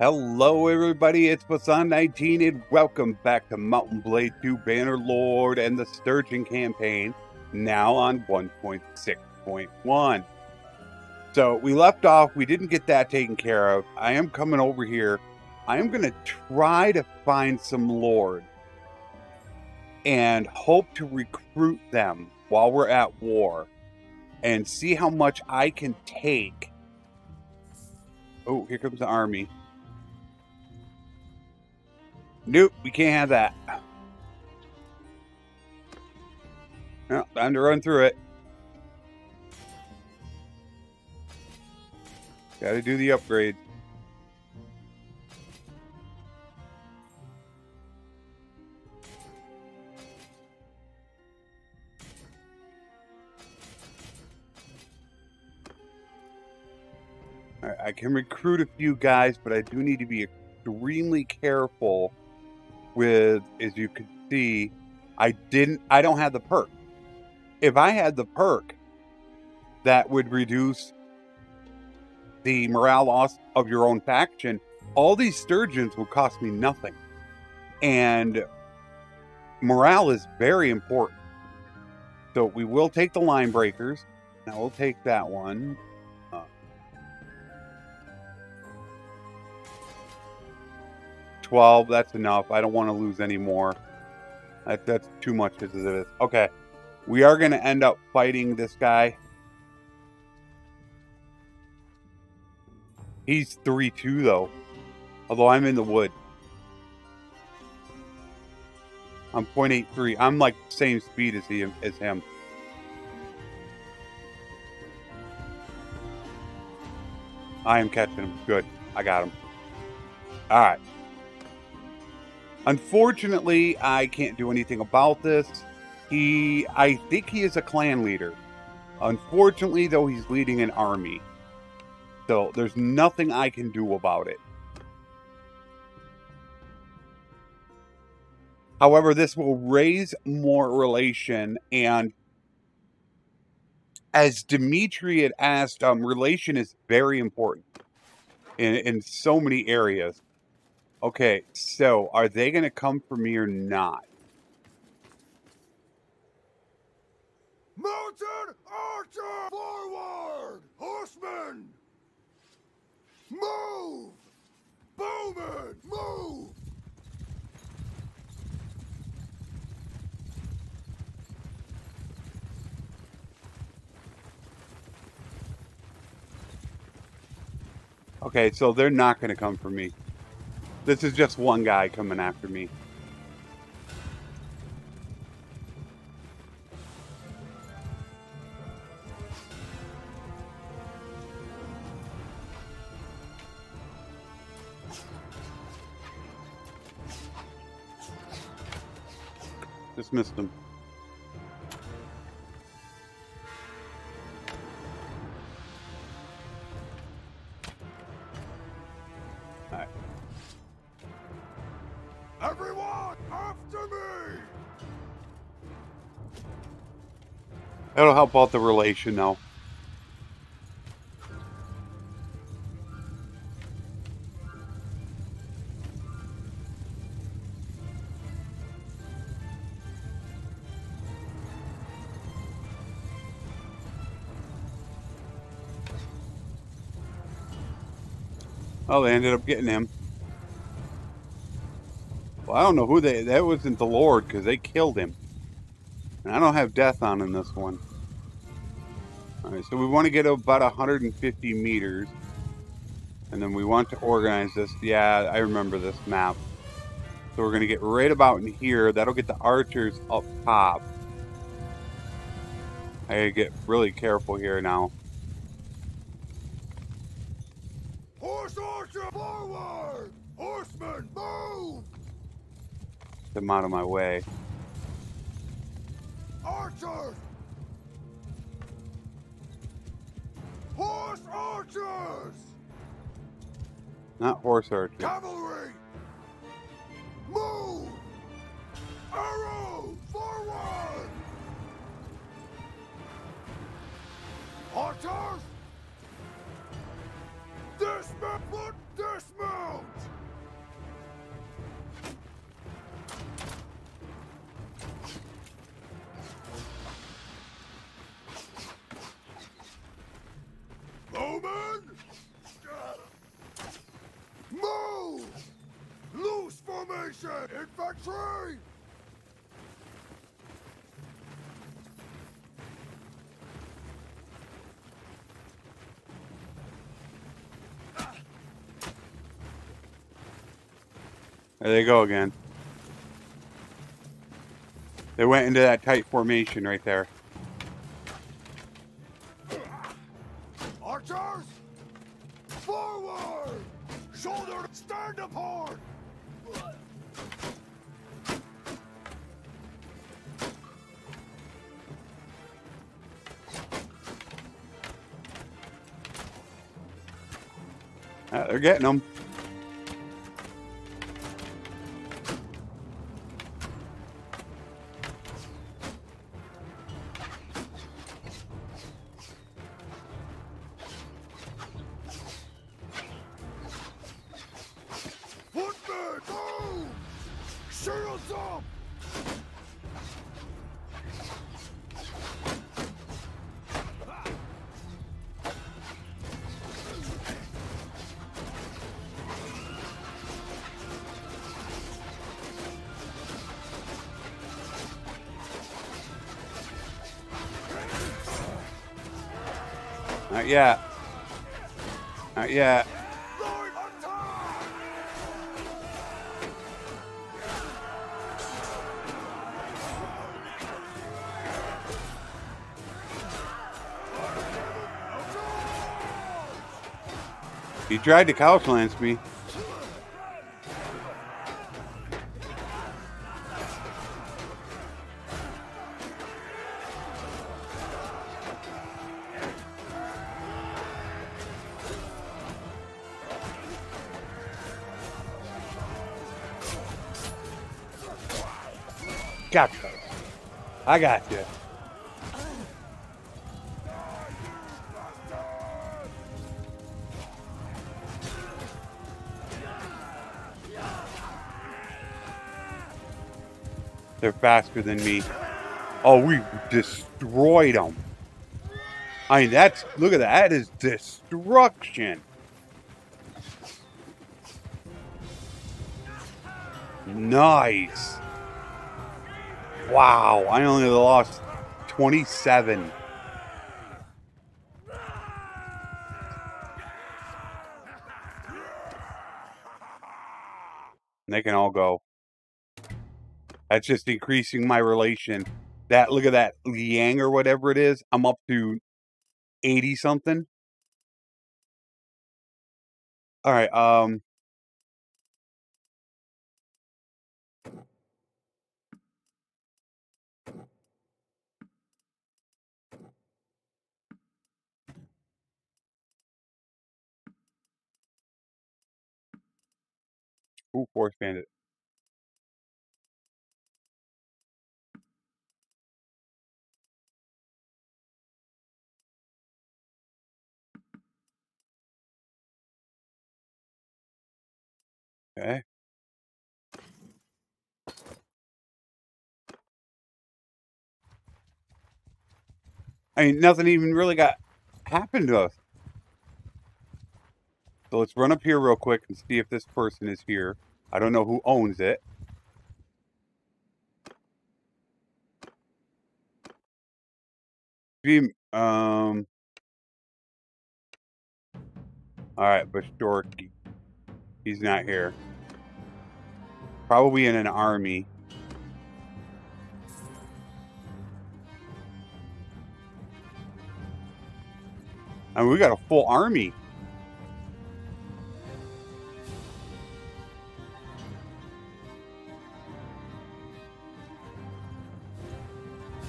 Hello, everybody. It's Flesson19, and welcome back to Mount and Blade 2 Bannerlord and the Sturgian campaign, now on 1.6.1. So, we left off, we didn't get that taken care of. I am coming over here. I am going to try to find some Lord and hope to recruit them while we're at war and see how much I can take. Oh, here comes the army. Nope, we can't have that. Well, time to run through it. Gotta do the upgrade. I can recruit a few guys, but I do need to be extremely careful with, as you can see, I didn't, I don't have the perk. If I had the perk, that would reduce the morale loss of your own faction. All these Sturgians would cost me nothing. And morale is very important. So we will take the line breakers. Now we'll take that one. 12. That's enough. I don't want to lose any more. That, that's too much as it is. Okay. We are going to end up fighting this guy. He's 3-2, though. Although I'm in the wood. I'm 0.83. I'm like same speed as, he, as him. I am catching him. Good. I got him. All right. Unfortunately, I can't do anything about this. He, I think he is a clan leader. Unfortunately, though, he's leading an army. So there's nothing I can do about it. However, this will raise more relation and as Dimitri had asked, um, relation is very important in, in so many areas. Okay, so are they going to come for me or not? Mounted archer forward! Horsemen! Move! Bowman, move! Okay, so they're not going to come for me. This is just one guy coming after me. Just missed him. That'll help out the relation now. Oh, they ended up getting him. Well, I don't know who they... That wasn't the Lord, because they killed him. And I don't have death on in this one. Alright, so we want to get about 150 meters. And then we want to organize this. Yeah, I remember this map. So we're going to get right about in here. That'll get the archers up top. I gotta get really careful here now. Horse archer forward! Horsemen, move! Get them out of my way. Archers! Not horse archers. Cavalry! Move! Arrow! Forward! Archers! Dismount! Dismount! Formation! Infantry! There they go again. They went into that tight formation right there. Archers! Forward! Shoulder stand apart! They're getting them. Yet. Not yet. He tried to lance me. I got you. They're faster than me. Oh, we destroyed them. I mean, that's look at that. That is destruction. Nice. Wow, I only lost 27. They can all go. That's just increasing my relation. That look at that Liang or whatever it is. I'm up to 80 something. All right, um Ooh, Force Bandit. Okay. I mean, nothing even really got happened to us. So let's run up here real quick and see if this person is here. I don't know who owns it. Um. All right, Bashorky. He's not here. Probably in an army. Mean, we got a full army.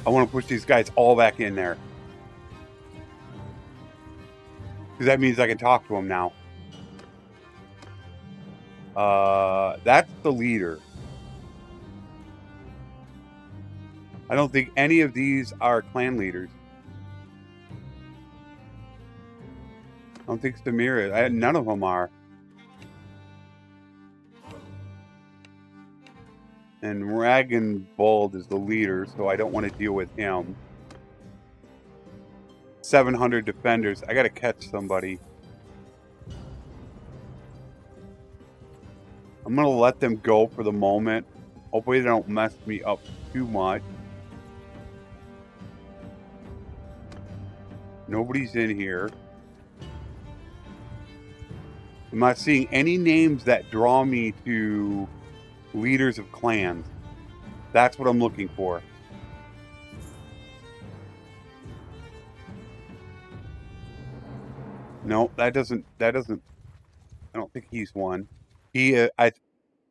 I want to push these guys all back in there. Because that means I can talk to them now. Uh, that's the leader. I don't think any of these are clan leaders. I don't think Samir is. I, none of them are. And Ragnbold is the leader, so I don't want to deal with him. 700 defenders. I gotta catch somebody. I'm gonna let them go for the moment. Hopefully they don't mess me up too much. Nobody's in here. I'm not seeing any names that draw me to leaders of clans. That's what I'm looking for. No, that doesn't. That doesn't. I don't think he's one. He, uh, I,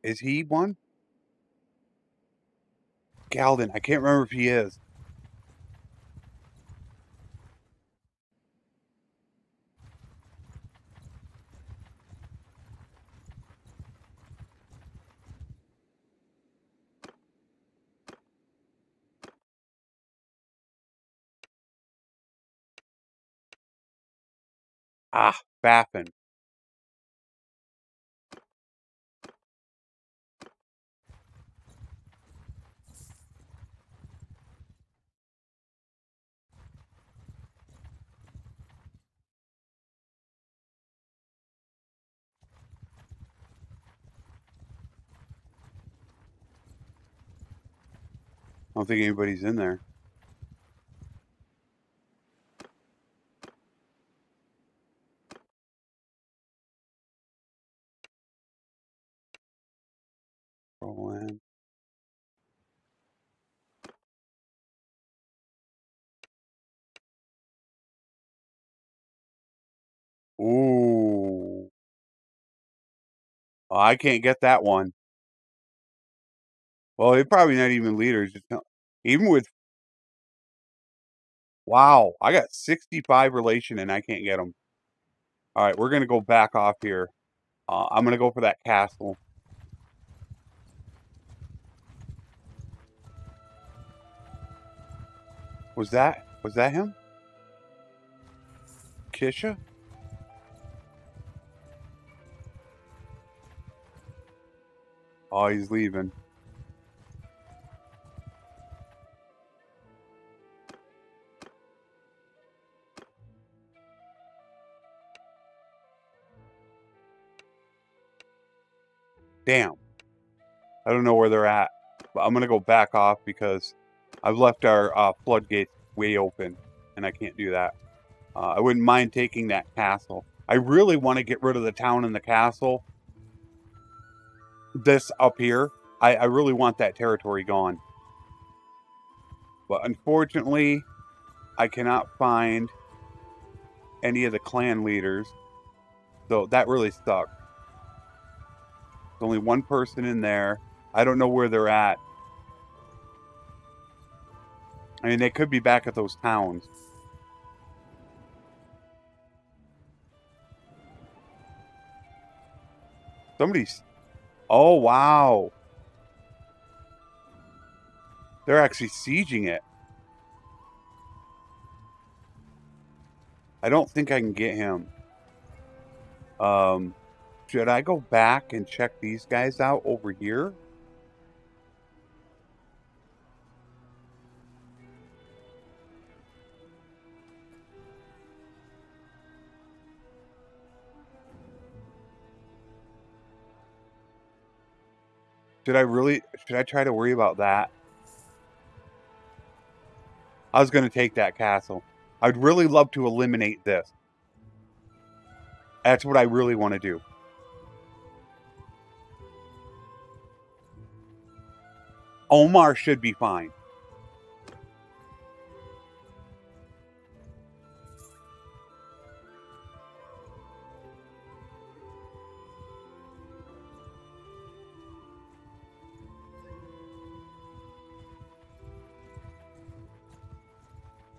is he one? Galden. I can't remember if he is. Ah, Baffin. I don't think anybody's in there. Roll in. Ooh. Oh, I can't get that one. Well, they're probably not even leaders. Not- even with wow, I got 65 relation and I can't get them. All right, we're gonna go back off here. Uh, I'm gonna go for that castle. Was that was that him? Kisha? Oh, he's leaving. Damn. I don't know where they're at. But I'm going to go back off because I've left our uh, floodgates way open and I can't do that. Uh, I wouldn't mind taking that castle. I really want to get rid of the town and the castle. This up here, I, I really want that territory gone. But unfortunately, I cannot find any of the clan leaders. So that really sucks. There's only one person in there. I don't know where they're at. I mean, they could be back at those towns. Somebody's. Oh, wow. They're actually sieging it. I don't think I can get him. Um, should I go back and check these guys out over here? Should I really, should I try to worry about that? I was going to take that castle. I'd really love to eliminate this. That's what I really want to do. Omar should be fine.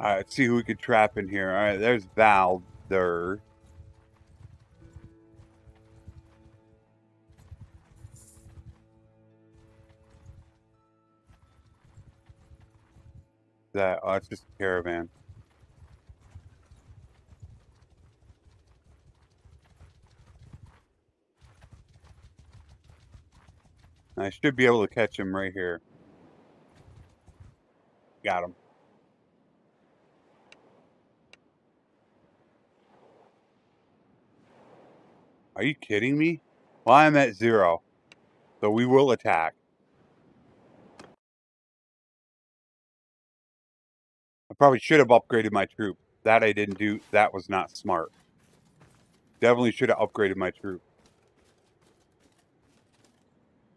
All right, see who we could trap in here. All right, there's Val. That oh, it's just a caravan. I should be able to catch him right here. Got him. Are you kidding me? Well, I'm at zero. So we will attack. I probably should have upgraded my troop. That I didn't do. That was not smart. Definitely should have upgraded my troop.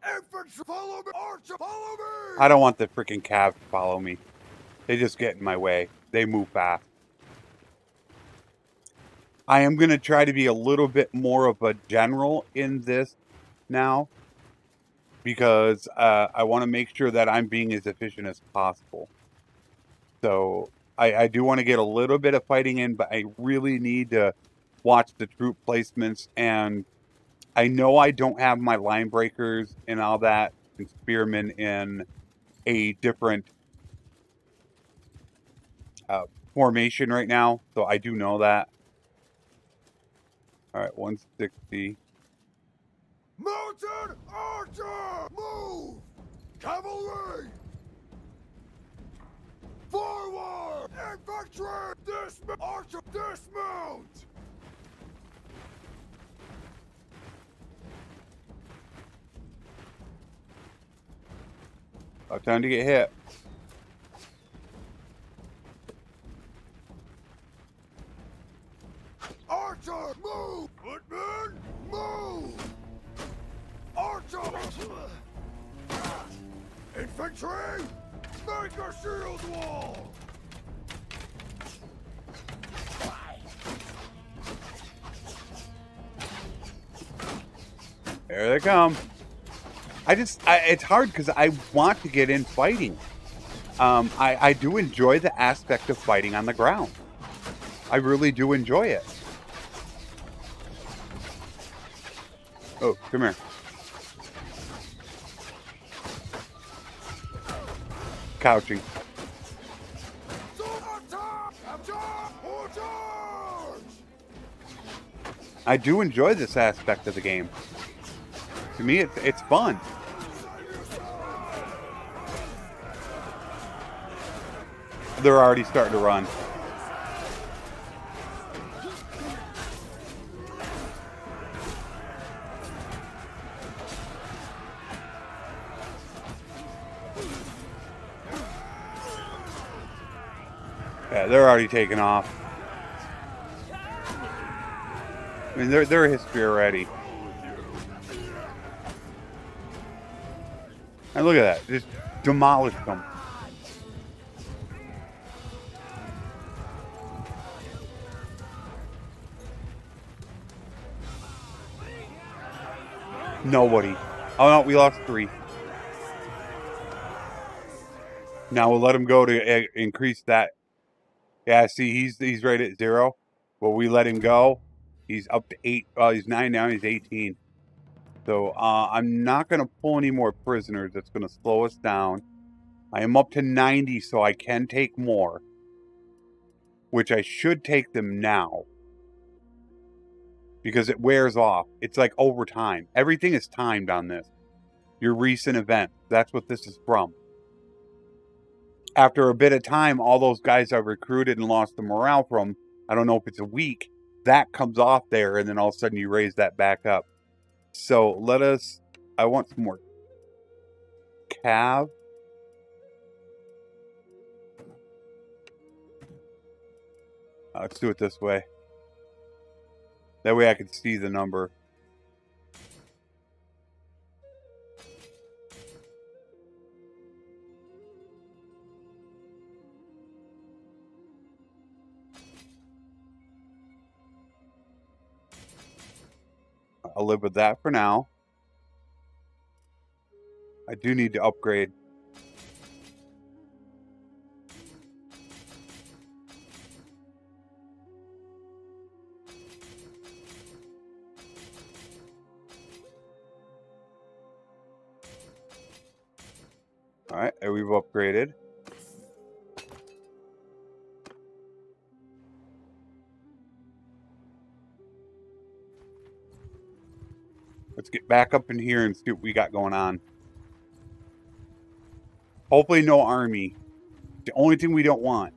Infantry, follow me! Archer, follow me! I don't want the freaking calves to follow me. They just get in my way. They move fast. I am going to try to be a little bit more of a general in this now because uh, I want to make sure that I'm being as efficient as possible. So I, I do want to get a little bit of fighting in, but I really need to watch the troop placements. And I know I don't have my line breakers and all that and spearmen in a different uh, formation right now. So I do know that. All right, 160. Mounted archer! Move! Cavalry! Forward! Infantry! Dismount! Archer, dismount! About time to get hit. Archer, move! Footman, move! Archer! Infantry, make a shield wall! There they come. I just, I, it's hard because I want to get in fighting. Um, I, I do enjoy the aspect of fighting on the ground. I really do enjoy it. Oh, come here. Couching. I do enjoy this aspect of the game. To me, it's, it's fun. They're already starting to run. They're already taking off. I mean, they're, they're history already. And look at that. Just demolished them. Nobody. Oh no, we lost three. Now we'll let him go to uh, increase that. Yeah, see, he's he's right at zero. Well, we let him go. He's up to eight. Uh, he's nine now. He's eighteen. So uh, I'm not going to pull any more prisoners. That's going to slow us down. I am up to 90, so I can take more. Which I should take them now. Because it wears off. It's like over time. Everything is timed on this. Your recent event. That's what this is from. After a bit of time, all those guys I recruited and lost the morale from, I don't know if it's a week, that comes off there, and then all of a sudden you raise that back up. So let us. I want some more cav. Let's do it this way. That way I can see the number. I'll live with that for now. I do need to upgrade. All right, we've upgraded. Let's get back up in here and see what we got going on. Hopefully no army. The only thing we don't want.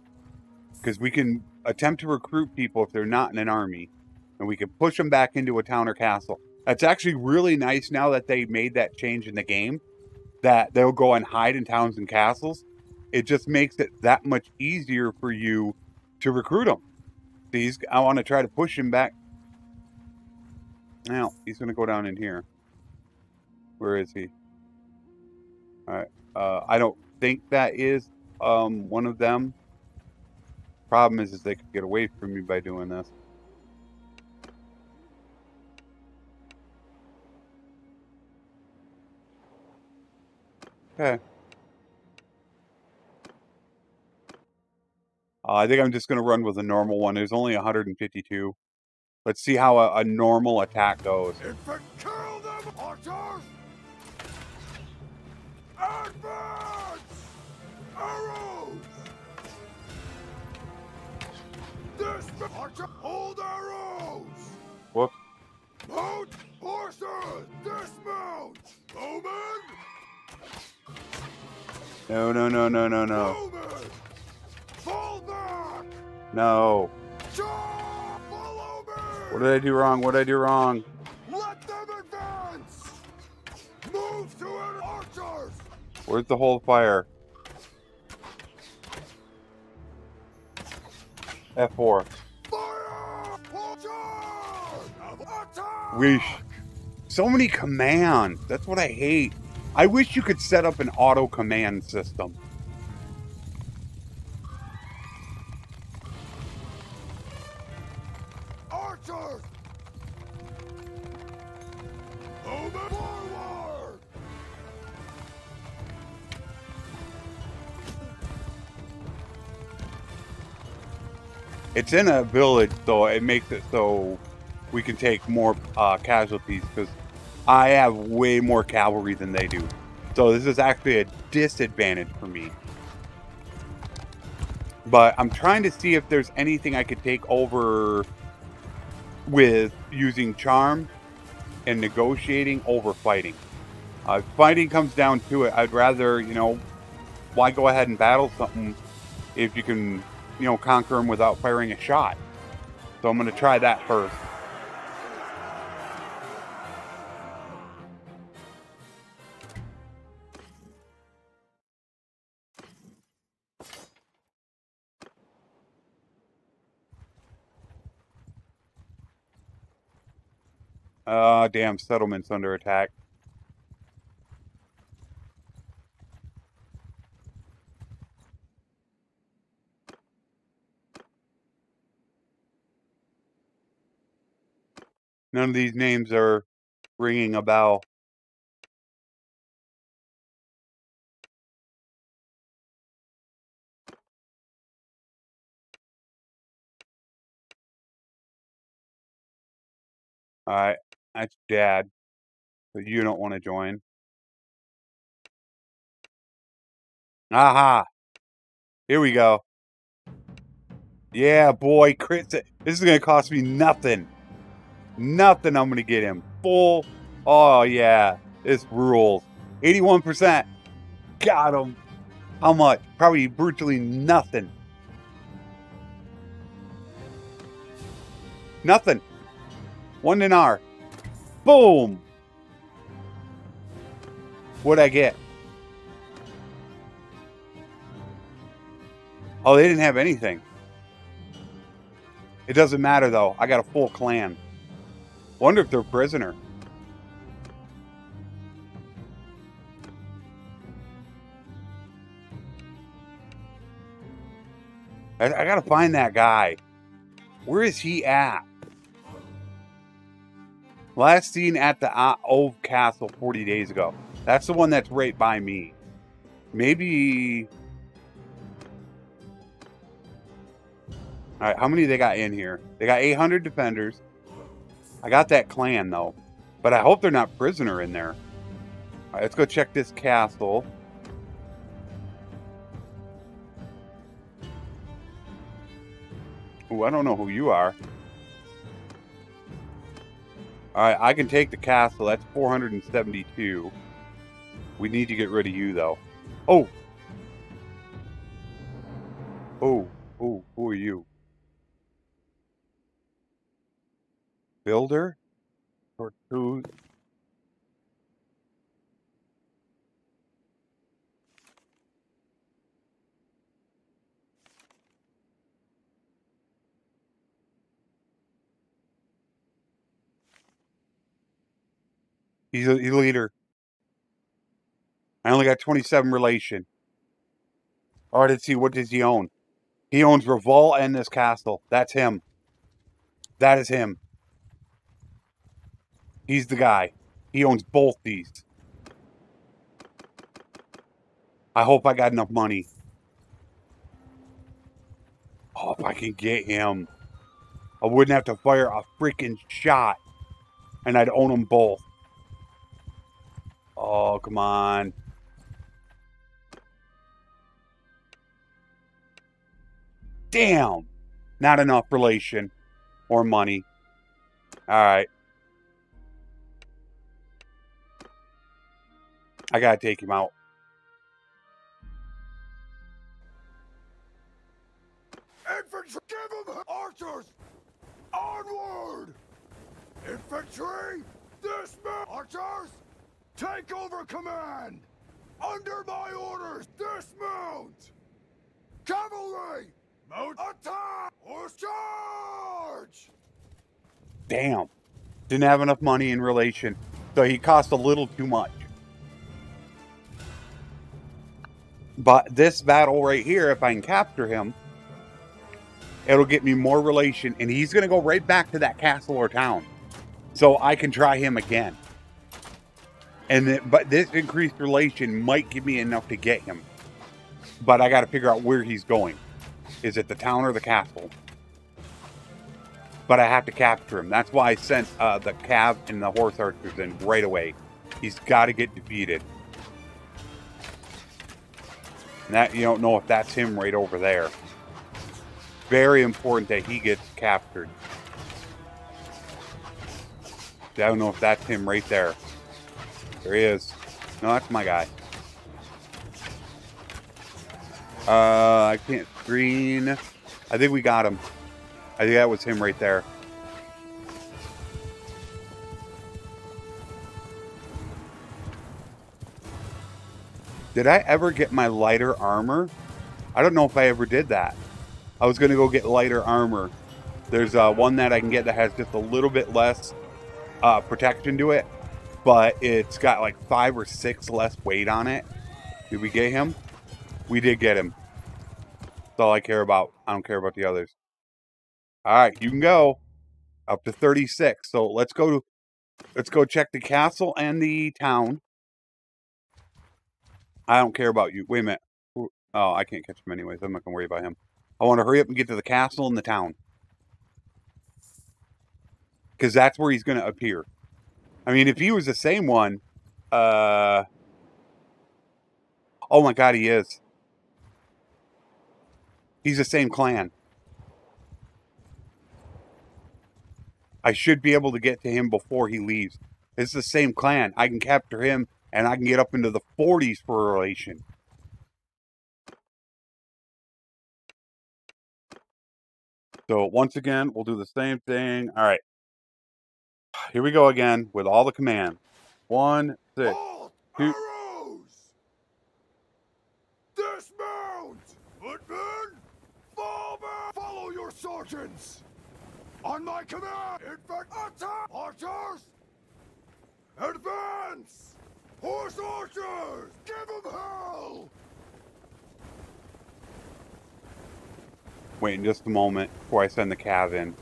Because we can attempt to recruit people if they're not in an army. And we can push them back into a town or castle. That's actually really nice now that they made that change in the game. That they'll go and hide in towns and castles. It just makes it that much easier for you to recruit them. These, I want to try to push him back. Now, he's going to go down in here. Where is he? All right. Uh, I don't think that is um, one of them. Problem is, is they could get away from me by doing this. Okay. Uh, I think I'm just going to run with a normal one. There's only 152. Let's see how a, a normal attack goes. Infant, kill them! Advance! Arrows! This archer, hold arrows! Whoop. Mount horses! Dismount! Bowman! No, no, no, no, no, no. Bowman! Fall back! No. Charge! Follow me! What did I do wrong? What did I do wrong? Let them advance! Move to an archers! Where's the whole fire? F4. Fire! Attack! Wish. So many commands. That's what I hate. I wish you could set up an auto command system. It's in a village, so it makes it so we can take more uh, casualties because I have way more cavalry than they do. So this is actually a disadvantage for me. But I'm trying to see if there's anything I could take over with using charm and negotiating over fighting. Uh, fighting comes down to it, I'd rather, you know, why go ahead and battle something if you can, you know, conquer them without firing a shot. So I'm going to try that first. Uh, damn, settlement's under attack. None of these names are ringing a bell. Alright, that's dad. But you don't want to join. Aha! Here we go. Yeah, boy, Chris, This is going to cost me nothing. Nothing I'm going to get him. Full. Oh, yeah. This rules. 81%. Got him. How much? Probably virtually nothing. Nothing. One dinar. Boom. What'd I get? Oh, they didn't have anything. It doesn't matter though. I got a full clan. Wonder if they're prisoner. I, I gotta find that guy. Where is he at? Last seen at the uh, old castle 40 days ago. That's the one that's right by me. Maybe. All right, how many they got in here? They got 800 defenders. I got that clan though, but I hope they're not prisoner in there. All right, let's go check this castle. Ooh, I don't know who you are. All right, I can take the castle. That's 472. We need to get rid of you, though. Oh! Oh. Builder? Or who? He's a, he's a leader. I only got 27 relation. All right, let's see. What does he own? He owns Revol and this castle. That's him. That is him. He's the guy. He owns both these. I hope I got enough money. Oh, if I can get him. I wouldn't have to fire a freaking shot. And I'd own them both. Oh, come on. Damn. Not enough relation or money. All right. I gotta take him out. Infantry, give him archers! Onward! Infantry, dismount! Archers, take over command! Under my orders, dismount! Cavalry, mount attack or charge! Damn. Didn't have enough money in relation. So he cost a little too much. But this battle right here, if I can capture him, it'll get me more relation. And he's going to go right back to that castle or town. So I can try him again. And then, But this increased relation might give me enough to get him. But I got to figure out where he's going. Is it the town or the castle? But I have to capture him. That's why I sent uh, the cav and the horse archers in right away. He's got to get defeated. And that you don't know if that's him right over there. Very important that he gets captured. I don't know if that's him right there. There he is. No, that's my guy. Uh, I can't screen. I think we got him. I think that was him right there. Did I ever get my lighter armor? I don't know if I ever did that. I was going to go get lighter armor. There's uh, one that I can get that has just a little bit less uh, protection to it, but it's got like five or six less weight on it. Did we get him? We did get him. That's all I care about. I don't care about the others. All right, you can go up to 36. So let's go to let's go check the castle and the town. I don't care about you. Wait a minute. Oh, I can't catch him anyways. I'm not gonna worry about him. I want to hurry up and get to the castle and the town. Because that's where he's going to appear. I mean, if he was the same one, uh... Oh my god, he is. He's the same clan. I should be able to get to him before he leaves. It's the same clan. I can capture him and I can get up into the 40s for a relation. So once again, we'll do the same thing. All right. Here we go again with all the commands. One, six, two. Arrows! Dismount! Footmen! Fall back! Follow your sergeants! On my command! Infect attack! Archers! Advance! Horse archers! Give them hell! Wait in just a moment before I send the cav in.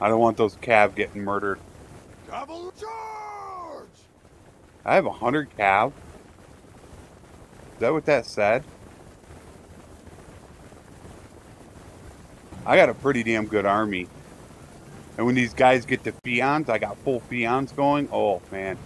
I don't want those cav getting murdered. Cavalry charge! I have a hundred cav. Is that what that said? I got a pretty damn good army. And when these guys get to Fians, I got full Fians going. Oh, man.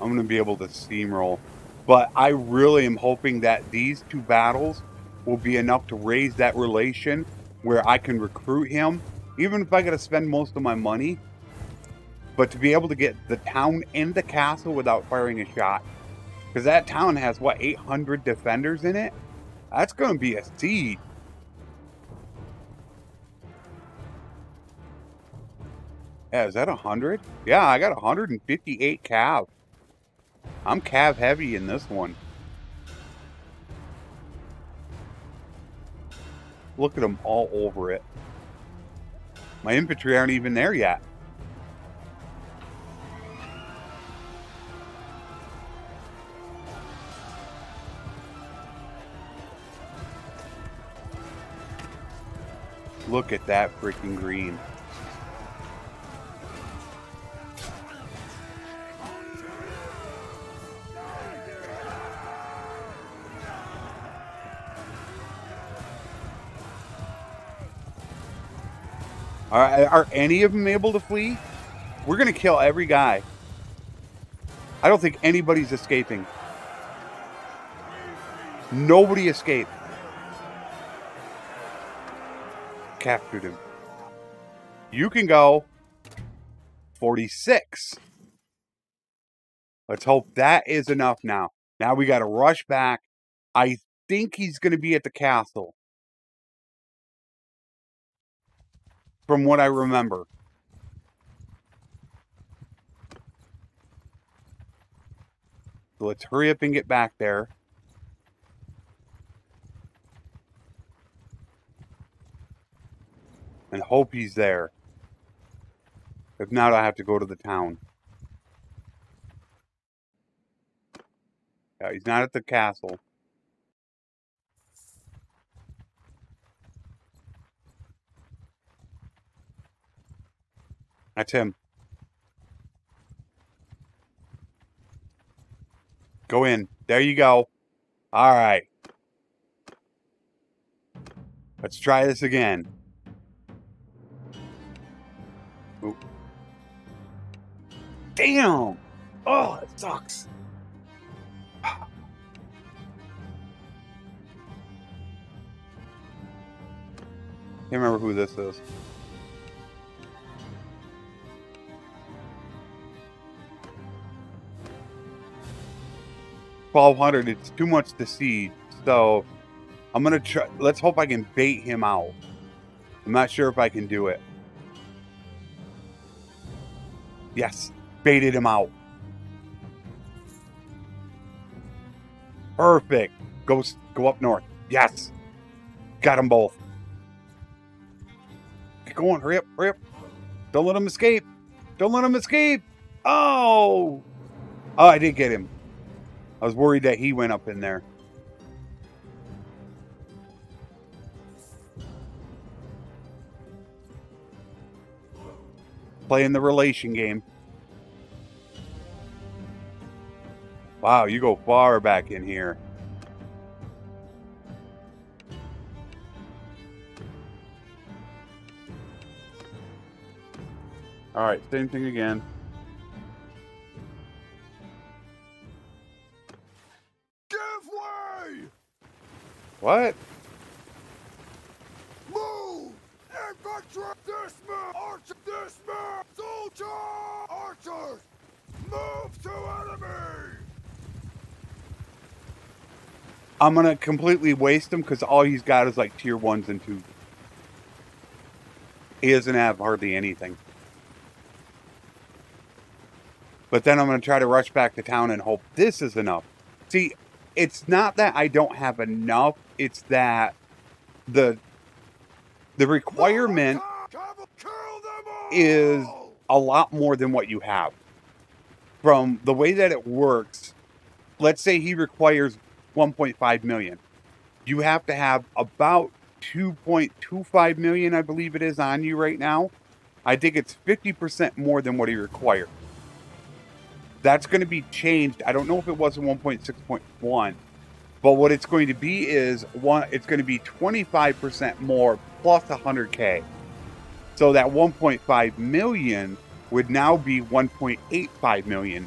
I'm going to be able to steamroll. But I really am hoping that these two battles will be enough to raise that relation where I can recruit him, even if I got to spend most of my money. But to be able to get the town and the castle without firing a shot. Because that town has, what, 800 defenders in it? That's going to be a siege. Yeah, is that 100? Yeah, I got 158 cav. I'm cav heavy in this one. Look at them all over it. My infantry aren't even there yet. Look at that freaking green. Are, are any of them able to flee? We're going to kill every guy. I don't think anybody's escaping. Nobody escaped. Captured him. You can go 46. Let's hope that is enough now. Now we got to rush back. I think he's going to be at the castle. From what I remember. So let's hurry up and get back there. And hope he's there. If not, I have to go to the town. Yeah, he's not at the castle. That's him. Go in. There you go. All right. Let's try this again. Damn! Oh, it sucks. Can't remember who this is. Twelve hundred. It's too much to see. So I'm gonna try. Let's hope I can bait him out. I'm not sure if I can do it. Yes, baited him out. Perfect. Go go up north. Yes. Got them both. Get going. Hurry up. Hurry up. Don't let him escape. Don't let him escape. Oh. Oh, I did get him. I was worried that he went up in there. Playing the relation game. Wow, you go far back in here. All right, same thing again. What? Move! Infantry! Dismount! Archer! Dismount! Soldier! Archers! Move to enemy! I'm gonna completely waste him because all he's got is like tier ones and twos. He doesn't have hardly anything. But then I'm gonna try to rush back to town and hope this is enough. See, it's not that I don't have enough, it's that the the requirement is a lot more than what you have. From the way that it works, let's say he requires 1.5 million. You have to have about 2.25 million, I believe it is, on you right now. I think it's 50% more than what he required. That's going to be changed. I don't know if it was in 1.6.1, but what it's going to be is one. It's going to be 25% more plus 100k. So that 1.5 million would now be 1.85 million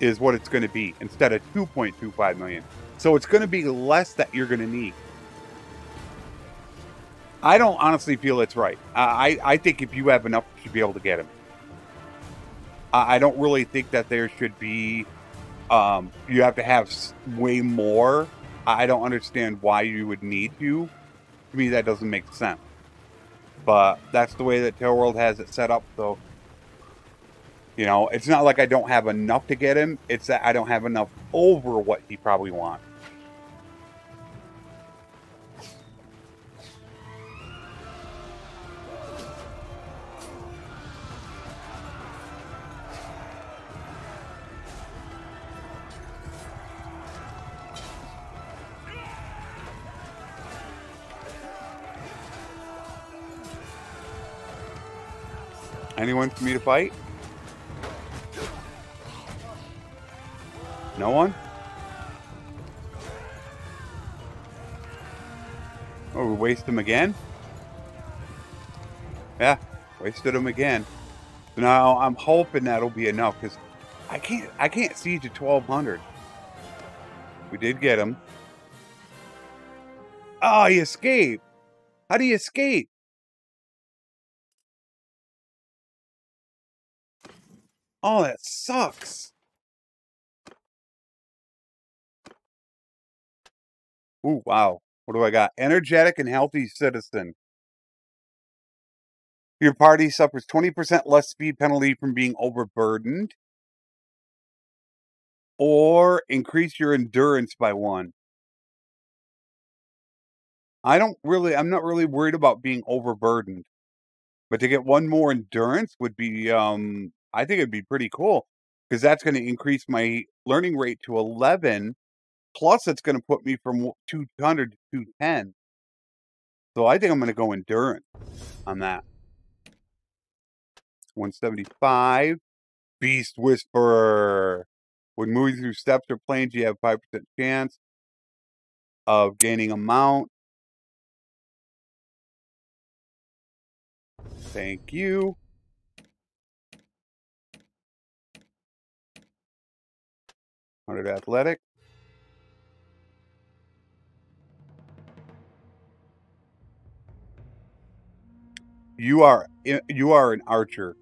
is what it's going to be instead of 2.25 million. So it's going to be less that you're going to need. I don't honestly feel it's right. I, I think if you have enough, you should be able to get him. I, don't really think that there should be um, you have to have way more. I don't understand why you would need to. To me, that doesn't make sense. But that's the way that TaleWorlds has it set up. So, you know, it's not like I don't have enough to get him. It's that I don't have enough over what he probably wants. Anyone for me to fight? No one? Oh, we waste him again? Yeah, wasted him again. now I'm hoping that'll be enough because I can't I can't siege to 1200. We did get him. Oh, he escaped. How do you escape? Oh, that sucks. Ooh, wow. What do I got? Energetic and healthy citizen. Your party suffers 20% less speed penalty from being overburdened. Or increase your endurance by one. I don't really, I'm not really worried about being overburdened. But to get one more endurance would be um I think it'd be pretty cool because that's going to increase my learning rate to 11. Plus, it's going to put me from 200 to 210. So I think I'm going to go endurance on that. 175. Beast Whisperer. When moving through steppes or plains, you have 5% chance of gaining a mount. Thank you. 100 athletic. You are you are an archer.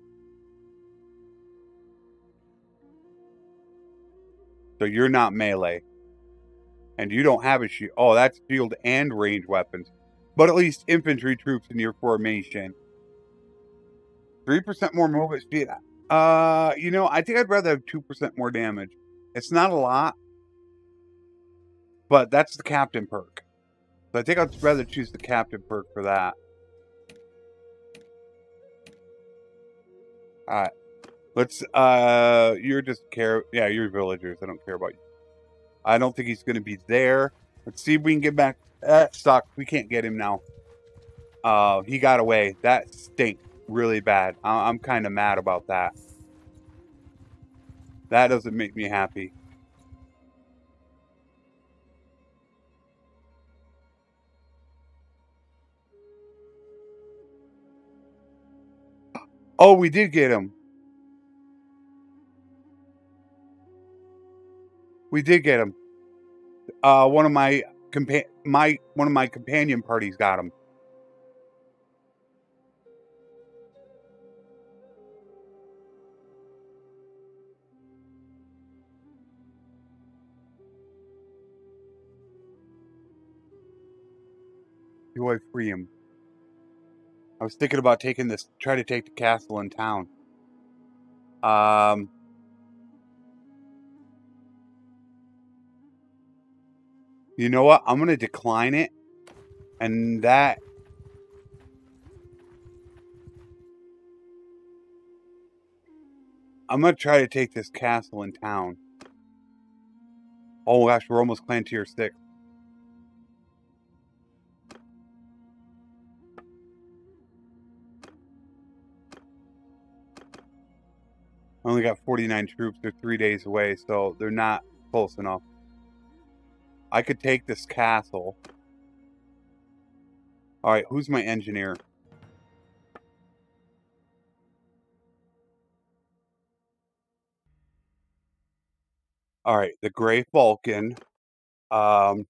So you're not melee. And you don't have a shield. Oh, that's shield and range weapons. But at least infantry troops in your formation. 3% more movement speed. Uh, you know, I think I'd rather have 2% more damage. It's not a lot, but that's the captain perk. So I think I'd rather choose the captain perk for that. Alright. Let's, uh, you're just care, yeah, you're villagers. I don't care about you. I don't think he's going to be there. Let's see if we can get back. That sucks. We can't get him now. Uh, he got away. That stinks really bad. I I'm kind of mad about that. That doesn't make me happy. Oh, we did get him. We did get him. Uh, one of my compa my one of my companion parties got him. Free him? I was thinking about taking this, try to take the castle in town. Um, you know what? I'm going to decline it. And that I'm to try to take this castle in town. Oh gosh, we're almost clan tier 6. Only got 49 troops. They're three days away, so they're not close enough. I could take this castle. Alright, who's my engineer? Alright, the Gray Falcon. Um,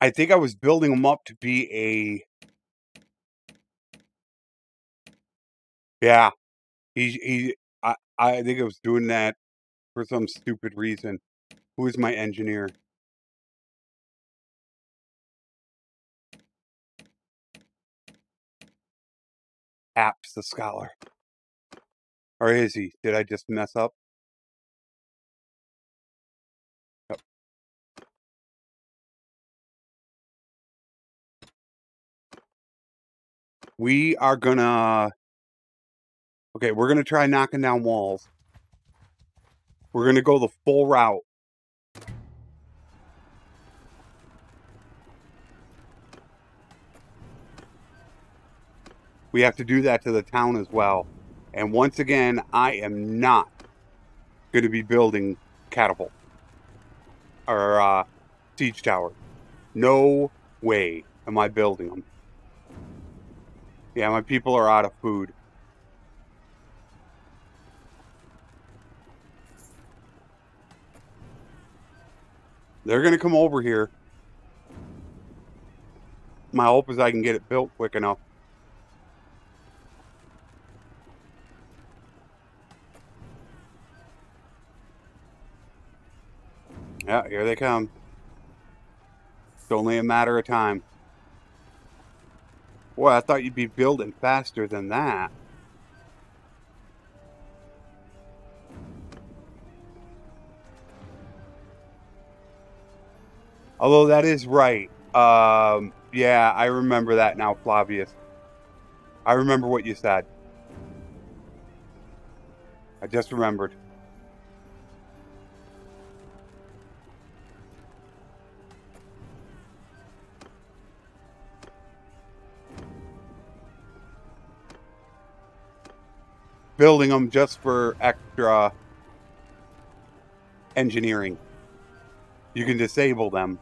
I think I was building him up to be a... Yeah. He, he, I, I think I was doing that for some stupid reason. Who is my engineer? Apps the scholar. Or is he? Did I just mess up? Yep. We are gonna... Okay, we're gonna try knocking down walls. We're gonna go the full route. We have to do that to the town as well. And once again, I am not going to be building catapult or uh, siege tower. No way am I building them. Yeah, my people are out of food. They're going to come over here. My hope is I can get it built quick enough. Yeah, here they come. It's only a matter of time. Boy, I thought you'd be building faster than that. Although that is right. Um, yeah, I remember that now, Flavius. I remember what you said. I just remembered. building them just for extra engineering. You can disable them.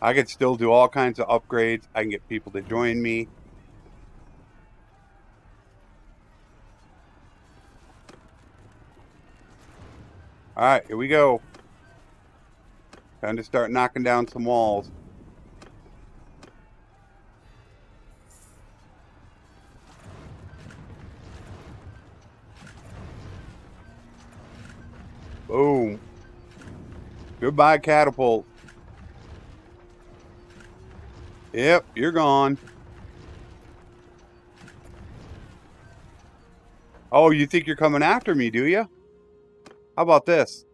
I could still do all kinds of upgrades. I can get people to join me. All right, here we go. Time to start knocking down some walls. Boom. Goodbye, catapult. Yep, you're gone. Oh, you think you're coming after me, do you? How about this?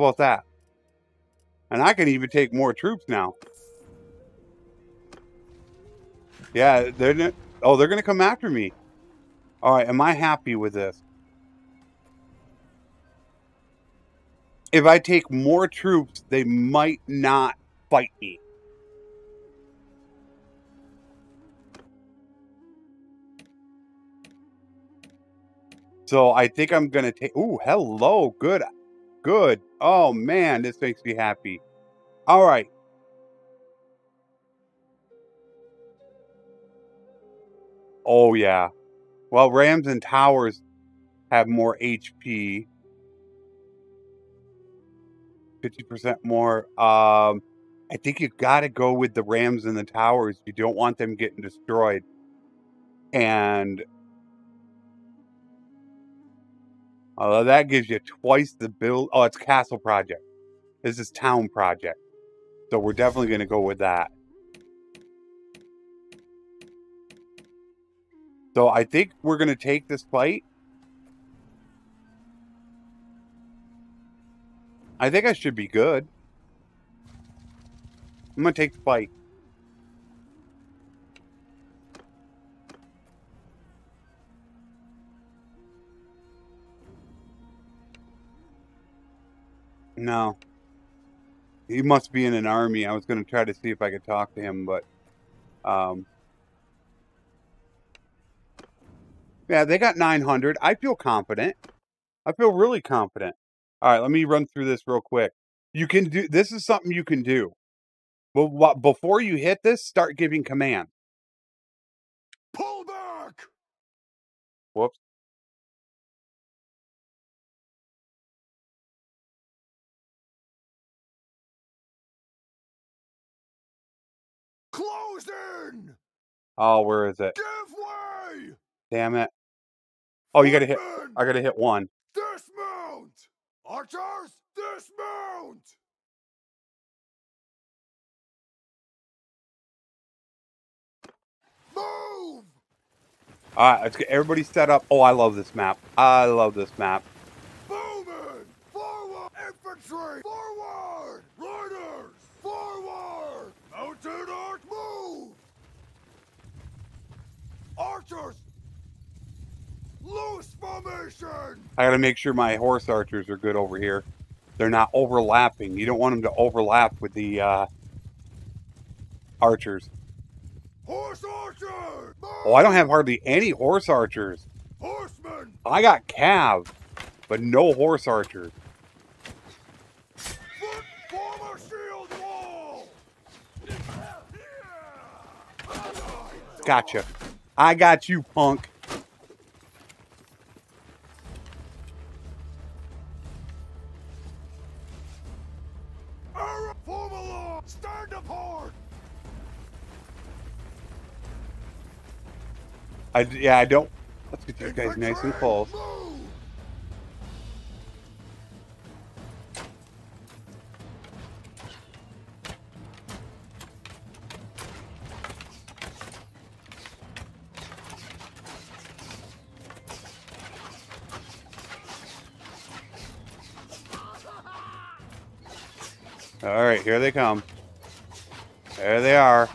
How about that? And I can even take more troops now. Yeah, they're oh, they're gonna come after me. All right, am I happy with this? If I take more troops, they might not fight me. So I think I'm gonna take. Ooh, hello, good. Good. Oh, man, this makes me happy. All right. Oh, yeah. Well, Rams and Towers have more HP. 50% more. Um, I think you've got to go with the Rams and the Towers. You don't want them getting destroyed. And Uh, that gives you twice the build. Oh, it's castle project. This is town project. So we're definitely going to go with that. So I think we're going to take this fight. I think I should be good. I'm going to take the fight. No. he must be in an army. I was going to try to see if I could talk to him, but um, yeah, they got 900. I feel confident. I feel really confident. All right, let me run through this real quick. You can do this is something you can do. But what, before you hit this, start giving command. Pull back! Whoops. Close in! Oh, where is it? Give way! Damn it. Oh, you got to hit. I got to hit one. Dismount! Archers, dismount! Move! Uh, All right, let's get everybody set up. Oh, I love this map. I love this map. Bowmen! Forward! Infantry! Forward! Riders! Forward! Mounted arch! Move! Archers! Loose formation! I got to make sure my horse archers are good over here. They're not overlapping. You don't want them to overlap with the uh, archers. Horse archers! Oh, I don't have hardly any horse archers. Horsemen! I got calves, but no horse archers. Foot form a shield wall! Gotcha. I got you, punk. Arrow! Form a line! Stand apart! I, yeah, I don't. Let's get these guys nice and close. Here they come. There they are.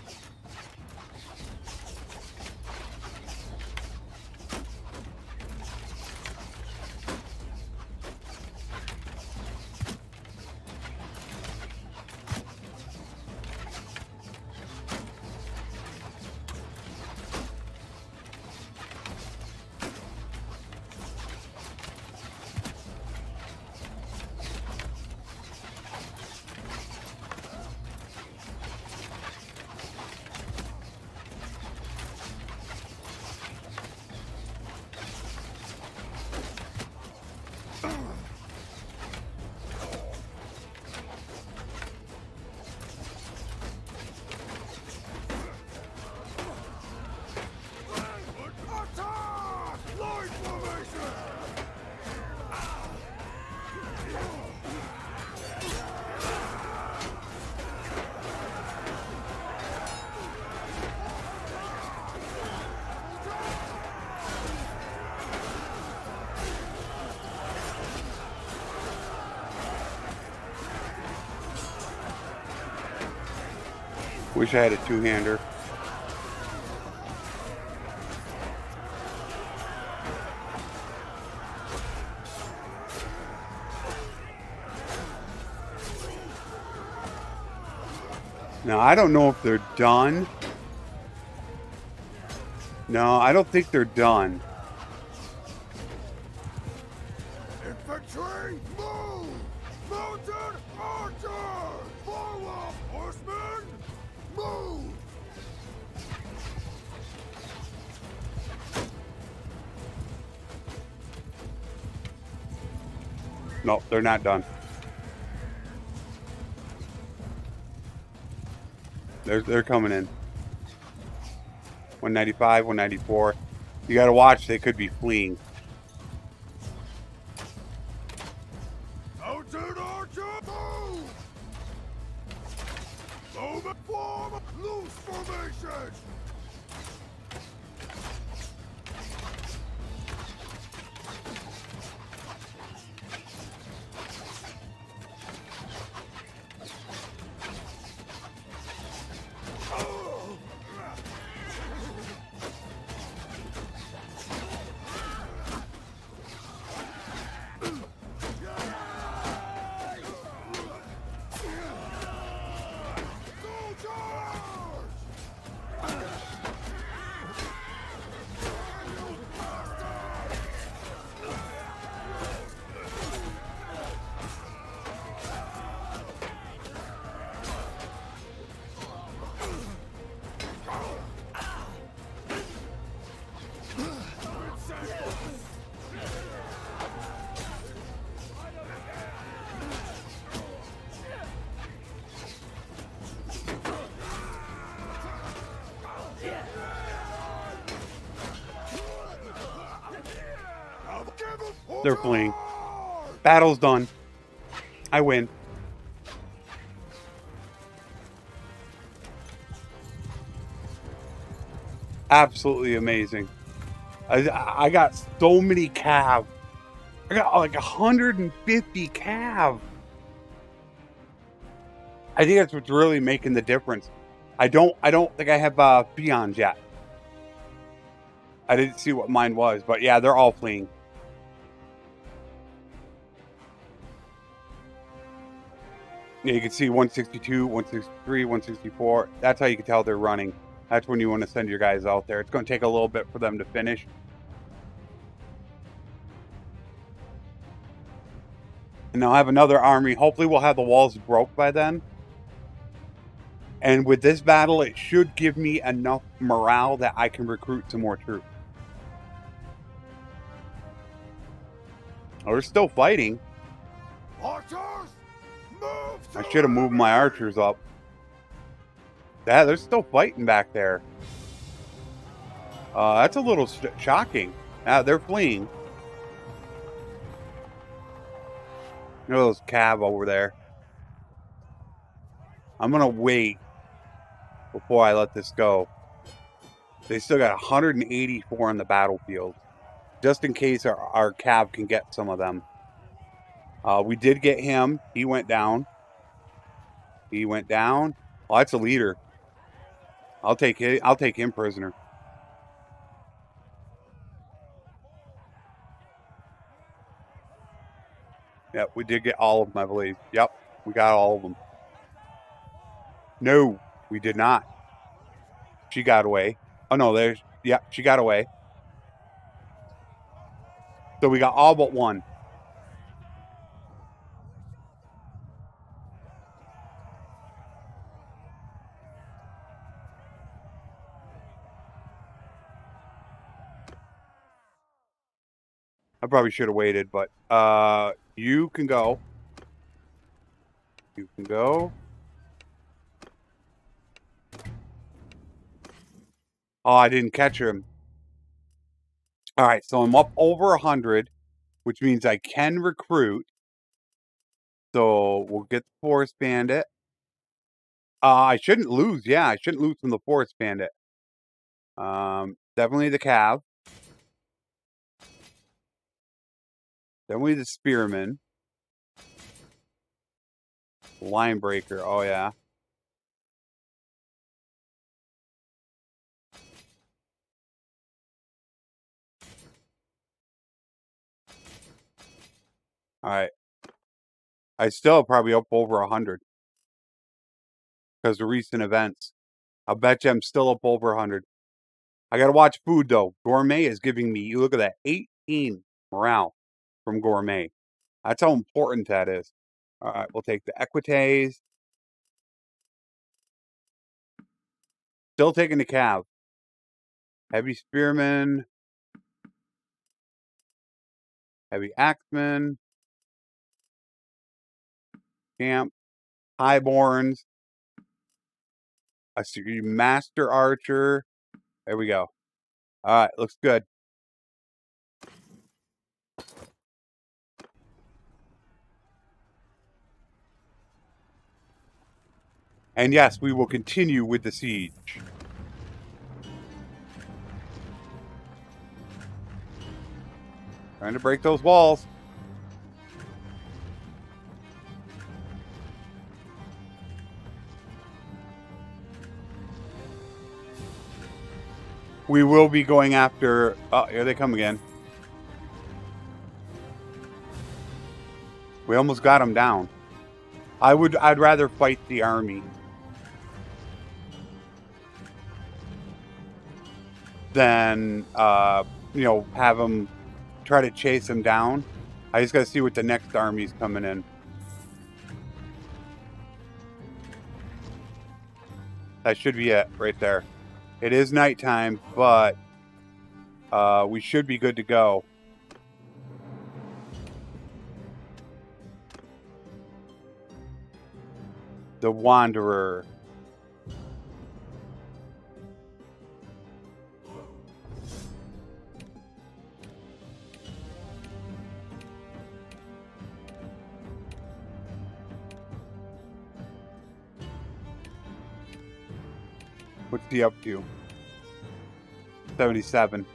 Wish I had a two-hander. Now, I don't know if they're done. No, I don't think they're done. They're not done. They're they're coming in. 195, 194. You got to watch. They could be fleeing. They're fleeing. Battle's done. I win. Absolutely amazing. I, I got so many cav. I got like 150 cav. I think that's what's really making the difference. I don't I don't think I have uh peons yet. I didn't see what mine was, but yeah, they're all fleeing. You can see 162, 163, 164. That's how you can tell they're running. That's when you want to send your guys out there. It's going to take a little bit for them to finish. And I'll have another army. Hopefully we'll have the walls broke by then. And with this battle, it should give me enough morale that I can recruit some more troops. Oh, they're still fighting. Archers, I should have moved my archers up. Yeah, they're still fighting back there. Uh, that's a little sh shocking. Yeah, they're fleeing. Look at those cav over there. I'm gonna wait before I let this go. They still got 184 on the battlefield, just in case our, our cav can get some of them. Uh, we did get him. He went down. He went down. Oh, that's a leader. I'll take it. I'll take him prisoner. Yep, we did get all of them, I believe. Yep, we got all of them. No, we did not. She got away. Oh no, there's yeah, she got away. So we got all but one. I probably should have waited, but uh, you can go. You can go. Oh, I didn't catch him. All right, so I'm up over 100, which means I can recruit. So we'll get the Forest Bandit. Uh, I shouldn't lose. Yeah, I shouldn't lose from the Forest Bandit. Um, definitely the Cav. Definitely the Spearman. Line Breaker. Oh, yeah. All right. I still probably up over 100 because of recent events. I'll bet you I'm still up over 100. I got to watch food, though. Gourmet is giving me, you look at that, 18 morale from Gourmet. That's how important that is. All right, we'll take the Equites. Still taking the Cav. Heavy Spearman. Heavy Axeman. Camp. Highborns. I see you Master Archer. There we go. All right, looks good. And yes, we will continue with the siege. Trying to break those walls. We will be going after... Oh, here they come again. We almost got them down. I would... I'd rather fight the army. Than, uh, you know, have them try to chase them down. I just got to see what the next army's coming in. That should be it right there. It is nighttime, but uh, we should be good to go. The Wanderer. What's he up to? 77.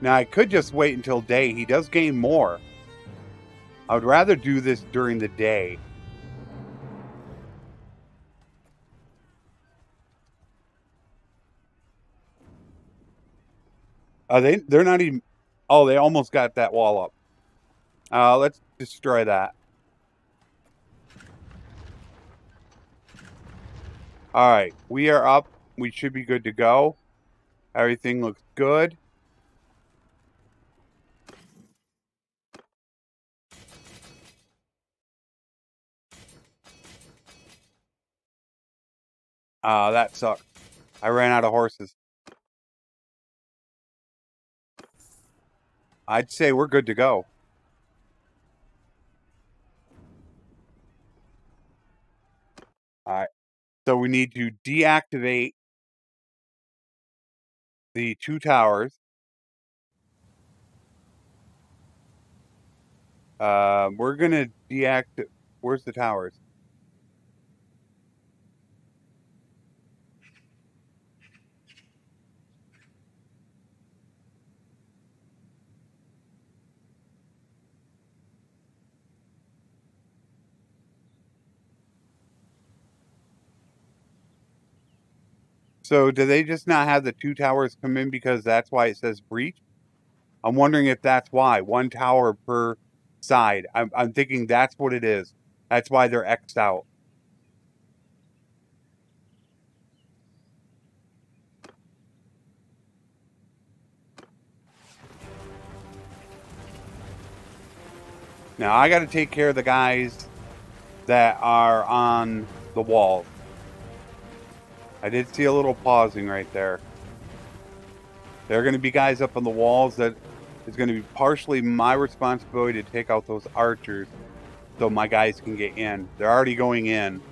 Now, I could just wait until day. He does gain more. I would rather do this during the day. Are they? They're not even. Oh, they almost got that wall up. Uh, let's destroy that. All right, we are up. We should be good to go. Everything looks good. Ah, uh, that sucked. I ran out of horses. I'd say we're good to go. All right. So we need to deactivate the two towers. Uh, we're going to deactivate. Where's the towers? So do they just not have the two towers come in because that's why it says breach? I'm wondering if that's why. One tower per side. I'm, I'm thinking that's what it is. That's why they're X'd out. Now I got to take care of the guys that are on the walls. I did see a little pausing right there. There are going to be guys up on the walls that is going to be partially my responsibility to take out those archers so my guys can get in. They're already going in.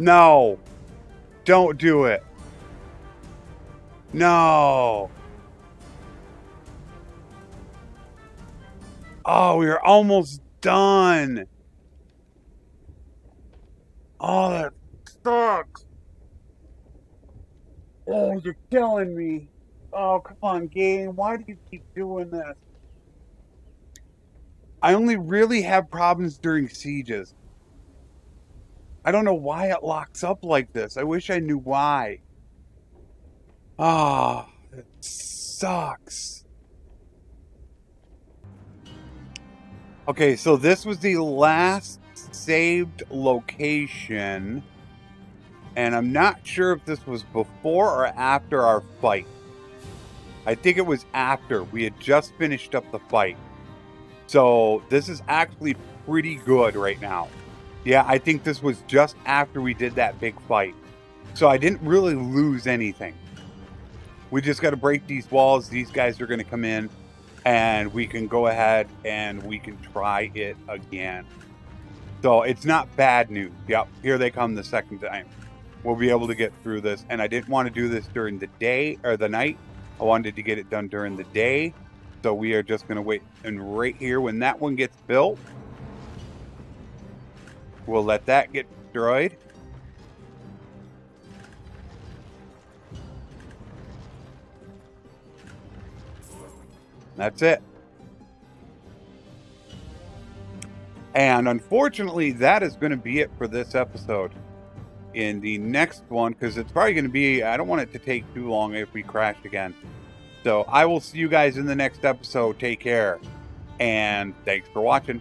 No. Don't do it. No. Oh, we are almost done. Oh, that sucks. Oh, you're killing me. Oh, come on, game. Why do you keep doing this? I only really have problems during sieges. I don't know why it locks up like this. I wish I knew why. Ah, oh, it sucks. Okay, so this was the last saved location. And I'm not sure if this was before or after our fight. I think it was after. We had just finished up the fight. So this is actually pretty good right now. Yeah, I think this was just after we did that big fight. So I didn't really lose anything. We just got to break these walls. These guys are going to come in and we can go ahead and we can try it again. So it's not bad news. Yep, here they come the second time. we'll be able to get through this. And I didn't want to do this during the day or the night. I wanted to get it done during the day. So we are just going to wait. And right here, when that one gets built, we'll let that get destroyed. That's it. And unfortunately, that is going to be it for this episode. In the next one, because it's probably going to be, I don't want it to take too long if we crash again. So I will see you guys in the next episode. Take care. And thanks for watching.